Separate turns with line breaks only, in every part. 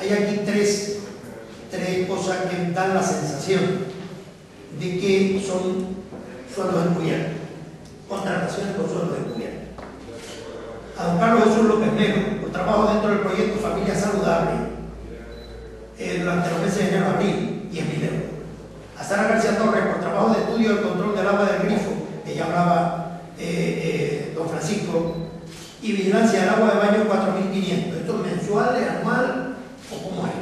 hay aquí tres, tres cosas que dan la sensación de que son sueldos encubiertos, contrataciones con sueldos encubiertos. A don Carlos Jesús López Melo, por trabajo dentro del proyecto Familia Saludable, eh, durante los meses de enero a abril, 10.000 euros. A Sara García Torres, por trabajo de estudio del control del agua del grifo, que ya hablaba eh, eh, don Francisco, y vigilancia del agua de baño 4.500. Esto es mensual, es anual o cómo es.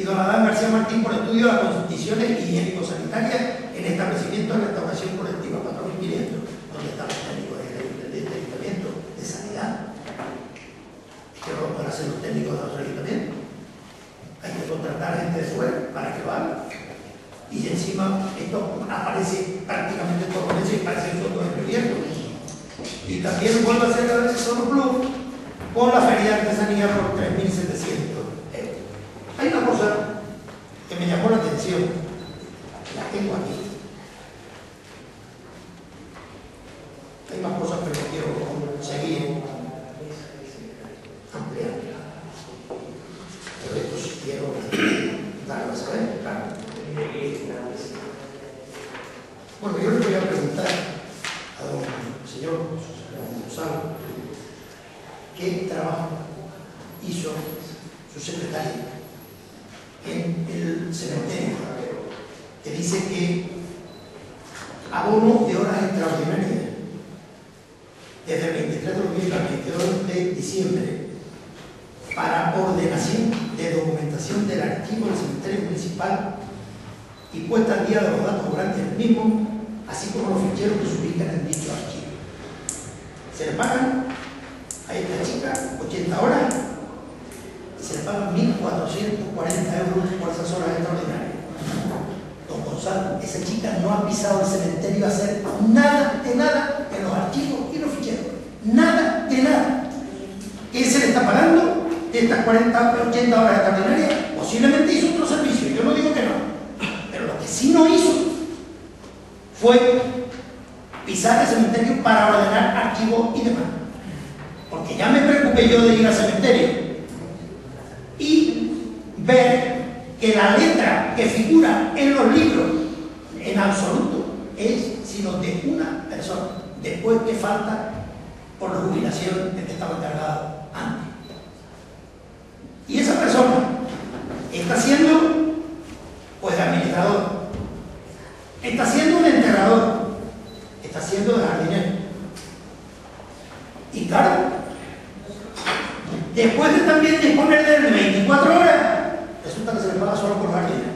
Y don Adán García Martín por estudio de las condiciones higiénico-sanitarias en establecimientos de restauración colectiva 4.500. ¿Dónde están los técnicos de este ayuntamiento de sanidad? Es que no lo hacer los técnicos de los ayuntamientos. Hay que contratar gente de fuera para que lo haga. Y encima esto aparece prácticamente todo los meses y parece un fondo de proyecto. Y también vuelvo a hacer a veces solo plus con la feria de artesanía por 3.700 euros. Hay una cosa que me llamó la atención, la tengo aquí. Hay más cosas pero quiero seguir ampliando. Pero esto sí quiero darlo a saber, claro. Bueno, yo le voy a preguntar a don señor Gonzalo qué trabajo hizo su secretaria en el cementerio, que dice que abono de horas extraordinarias desde el 23 de noviembre al 22 de diciembre para ordenación de documentación del archivo del cementerio municipal y puesta al día de los datos durante el mismo, así como los ficheros que se ubican en dicho archivo. Se le pagan a esta chica 80 horas y se le pagan 1.440 euros por esas horas extraordinarias. Don Gonzalo, esa chica no ha pisado el cementerio a hacer nada de nada en los archivos y los ficheros. Nada de nada. ¿Qué se le está pagando de estas 40, 80 horas extraordinarias? Posiblemente hizo otro servicio, yo no digo que no. Pero lo que sí no hizo fue pisar el cementerio para ordenar archivos y demás. Porque ya me preocupé yo de ir al cementerio y ver que la letra que figura en los libros en absoluto es sino de una persona, después que falta por la jubilación del que estaba encargado antes. Y esa persona está siendo pues de administrador, está siendo un enterrador, está siendo de jardinero. Y claro, después de también disponer de 24 horas, resulta que se le paga solo por jardinero.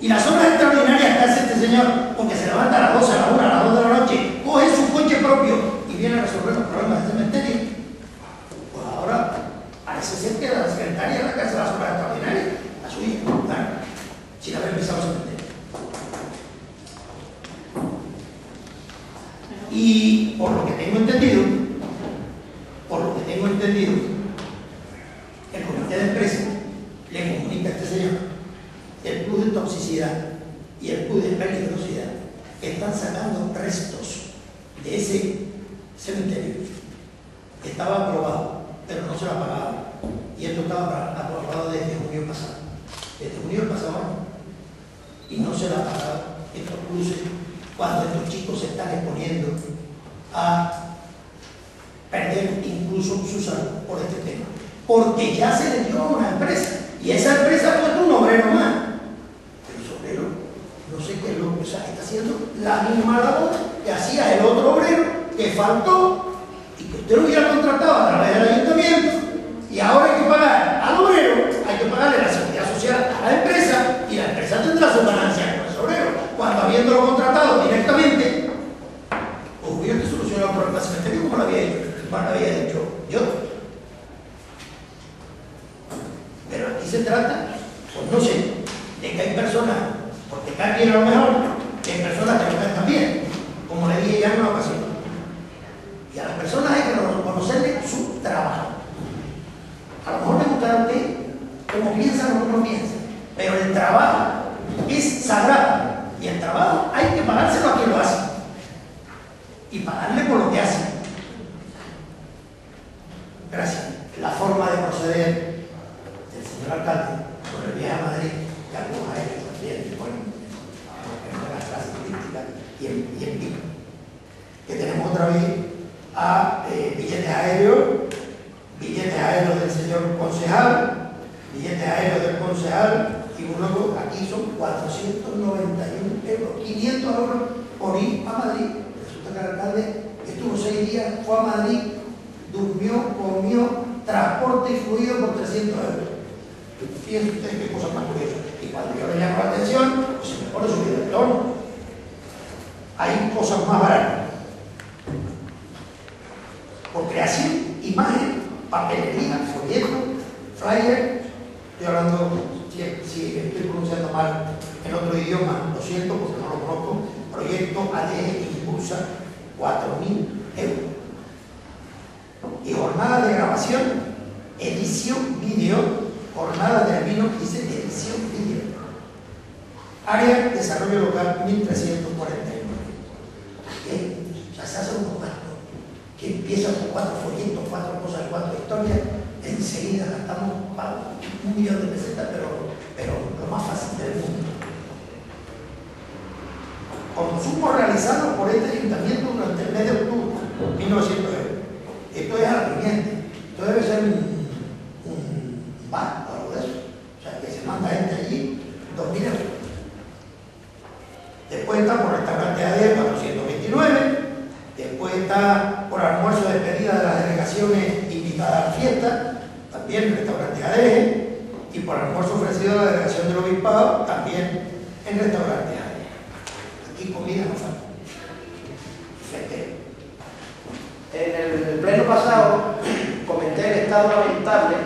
Y las horas extraordinarias que hace este señor, porque se levanta a las 12, a las 1, a las 2 de la noche, coge su coche propio y viene a resolver los problemas del cementerio, pues ahora parece ser que la secretaria es la que hace las horas extraordinarias, la suya, claro, sin haber pisado el cementerio. Y por lo que tengo entendido, por lo que tengo entendido, el comité de empresa le comunica a este señor el plus de toxicidad y el plus de peligrosidad están sacando restos de ese cementerio. Estaba aprobado, pero no se lo ha pagado. Y esto estaba aprobado desde junio pasado. Desde junio pasado y no se lo ha pagado estos pluses cuando estos chicos se están exponiendo a su por este tema. Porque ya se le dio a una empresa y esa empresa puesto un obrero más. Pero ese obrero, no sé qué es lo que está haciendo la misma labor que hacía el otro obrero que faltó y que usted lo hubiera contratado a través del ayuntamiento y ahora hay que pagar al obrero, hay que pagarle la seguridad social a la empresa y la empresa tendrá su ganancia con ese obrero. Cuando habiéndolo contratado directamente, pues hubiera que solucionar el problema del cementerio como lo había, hecho, como lo había dicho yo. Pero aquí se trata, pues no sé, de que hay personas, porque caen bien a mejor, hay personas que no caen tan bien, como le dije ya en una ocasión. Y a las personas hay que reconocerle su trabajo. A lo mejor le gustará a usted como piensa o no piensa, pero el trabajo es sagrado y el trabajo hay que pagárselo a quien lo hace y pagarle por lo que hace. Gracias. La forma de proceder del señor alcalde con el viaje a Madrid, que algunos a ellos también se ponen en las clases políticas y en, y en pico. Que tenemos otra vez a eh, billetes aéreos, billetes aéreos del señor billetes aéreos del concejal, y luego aquí son 491 euros, 500 euros por ir a Madrid. Resulta que el alcalde estuvo seis días, fue a Madrid, durmió, comió, transporte fluido por 300 euros. Fíjense qué cosa más curiosa. Y cuando yo le llamo la atención, pues se me pone subido el tono. Hay cosas más baratas. Por creación, imagen, papelería, flyer, estoy hablando, si, estoy pronunciando mal en otro idioma, lo siento porque no lo conozco, proyecto ADE Impulsa 4.000 euros. Y jornada de grabación, edición vídeo, jornada de vino, dice edición vídeo. Área desarrollo local 1349. Bien, ya se hace un que empieza con cuatro folletos, cuatro cosas, cuatro historias, enseguida gastamos un millón de pesetas, pero, pero lo más fácil del mundo. Consumo realizado por este ayuntamiento durante el mes de octubre, 1900 euros. Esto es alarmiente. Esto debe ser un, un bar o algo de eso. O sea, que se manda gente allí 2.000 euros. Después está por restaurante AD 429. Después está por almuerzo de despedida de las delegaciones invitadas a la fiesta, también en restaurante AD. Y por almuerzo ofrecido a la delegación del obispado, también en restaurante AD. Aquí comida no falta.
En el pleno pasado comenté el estado lamentable,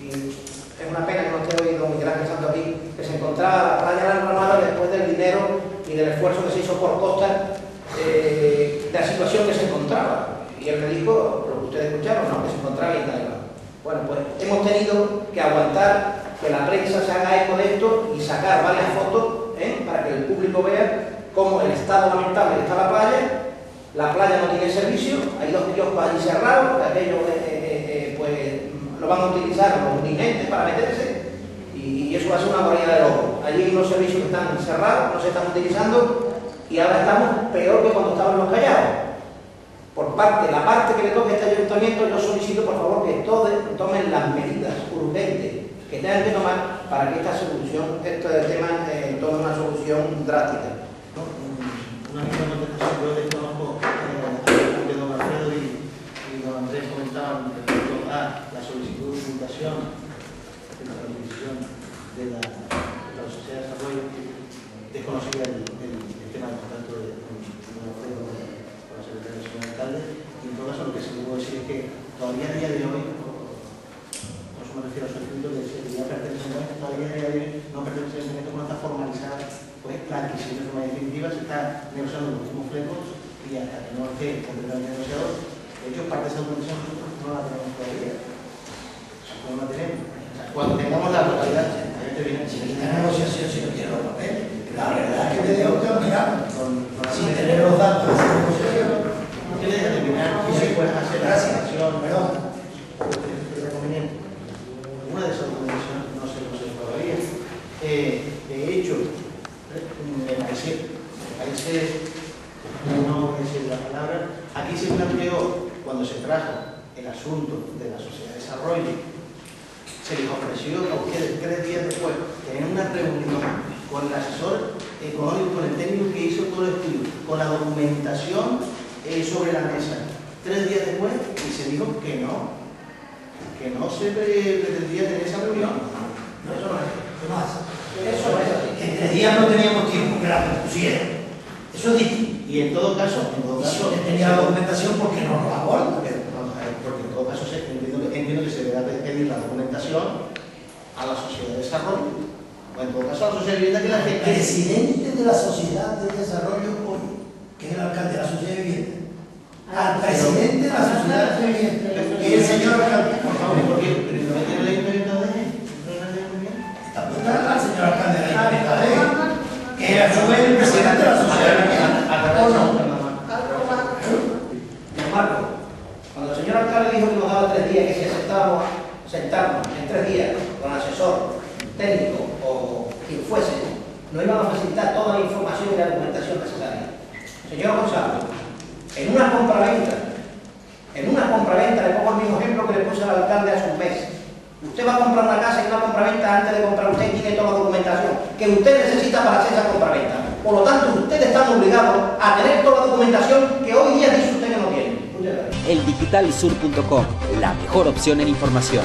y es una pena que no esté hoy don Miguel Ángel Santo aquí, que se encontraba la playa de la Granada después del dinero y del esfuerzo que se hizo por costa eh, de la situación que se encontraba. Y él me dijo, lo que ustedes escucharon, ¿no? que se encontraba en Italia. Bueno, pues hemos tenido que aguantar que la prensa se haga eco de esto y sacar varias fotos ¿eh? para que el público vea cómo el estado lamentable está la playa la playa no tiene servicio, hay dos kioscos allí cerrados, que aquellos eh, eh, pues, lo van a utilizar los dirigentes para meterse y, eso va a ser una variedad de locos. Allí hay unos servicios que están cerrados, no se están utilizando y ahora estamos peor que cuando estábamos callados. Por parte, la parte que le toca a este ayuntamiento, yo solicito por favor que tomen las medidas urgentes que tengan que tomar para que esta solución, este tema, eh, tome una solución drástica.
Una misma contestación yo desconozco eh, que don Alfredo y, y don Andrés comentaban respecto a la solicitud de publicación de la televisión de la, de la Sociedad de Desarrollo. Desconocía el, el, el tema del contacto de, de don Alfredo con, con la secretaria del señor alcalde y en todo caso lo que sí puedo decir es que todavía a día de hoy, por eso me refiero a su escrito, que ya pertenece a todavía de hoy no este no está formalizada pues la adquisición de forma definitiva se está negociando los últimos flecos y hasta que no esté completamente negociado, de hecho, parte de esa documentación nosotros no la tenemos todavía. No la tenemos. O sea, cuando tengamos la totalidad,
Si esta negociación si no tiene los papeles, la verdad es que me tengo que mirar
con, con la
sin tener los datos de esa negociación.
No tienes que terminar y si puedes hacer la
Gracias.
acción,
Perdón.
sería conveniente. Una de esas documentaciones no se conoce todavía. Eh, de hecho, me parece, me parece, no voy a decir la palabra, aquí se planteó, cuando se trajo el asunto de la sociedad de desarrollo, se les ofreció a ustedes tres días después tener una reunión con el asesor económico, con el técnico que hizo todo el estudio, con la documentación eh, sobre la mesa. Tres días después y se dijo que no, que no se pre- pretendía tener esa reunión.
No, eso no es.
Eso es así.
Entre días no teníamos tiempo que la propusieran. Eso es distinto.
Y en todo caso, en todo
si
caso,
usted tenía la documentación porque no nos aborda.
Porque, en todo caso entiendo, que- entiendo que se deberá pedir la documentación a la sociedad de desarrollo. O en todo caso a la sociedad de vivienda que la que
presidente de la sociedad de desarrollo hoy, que es el alcalde de la sociedad de vivienda, al presidente de la sociedad de vivienda, que es el señor alcalde, por favor,
porque porque no tiene el ayuntamiento de no es el ayuntamiento.
está apuntando al señor alcalde de la Ayuntamiento de que es a su vez el presidente de la sociedad de vivienda, ¿o no?
Don Marco, cuando el señor alcalde dijo que nos daba tres días que si aceptábamos sentarnos en tres días con asesor técnico o quien fuese, nos iban a facilitar toda la información y la documentación necesaria. Señor Gonzalo, en una compraventa, en una compraventa, le pongo el al alcalde hace un mes. Usted va a comprar una casa en una compraventa antes de comprar, usted tiene toda la documentación que usted necesita para hacer esa compraventa. Por lo tanto, ustedes están obligados a tener toda la documentación que hoy día dice usted que no tiene. Muchas gracias.
eldigitalisur.com, la mejor opción en información.